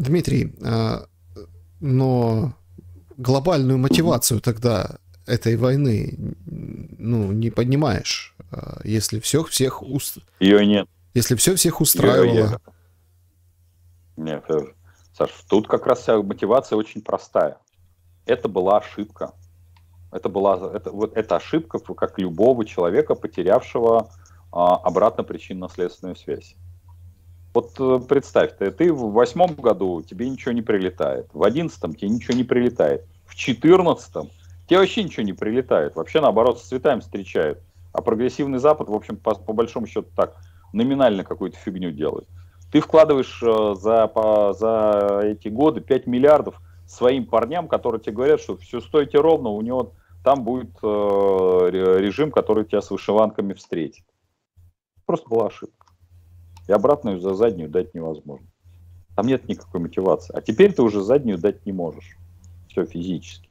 Дмитрий, а, но глобальную мотивацию тогда этой войны ну, не поднимаешь, а, если все всех уст... Ее нет. Если все всех устраивало. Нет, Саш, тут как раз вся мотивация очень простая. Это была ошибка. Это была это, вот эта ошибка, как любого человека, потерявшего а, обратно причинно-следственную связь. Вот э, представь, ты, ты в восьмом году тебе ничего не прилетает, в одиннадцатом тебе ничего не прилетает, в четырнадцатом тебе вообще ничего не прилетает, вообще наоборот с цветами встречают. А прогрессивный Запад, в общем, по, по большому счету так, номинально какую-то фигню делает. Ты вкладываешь э, за, по, за эти годы 5 миллиардов своим парням, которые тебе говорят, что все стойте ровно, у него там будет э, режим, который тебя с вышиванками встретит. Просто была ошибка. И обратную за заднюю дать невозможно. Там нет никакой мотивации. А теперь ты уже заднюю дать не можешь. Все физически.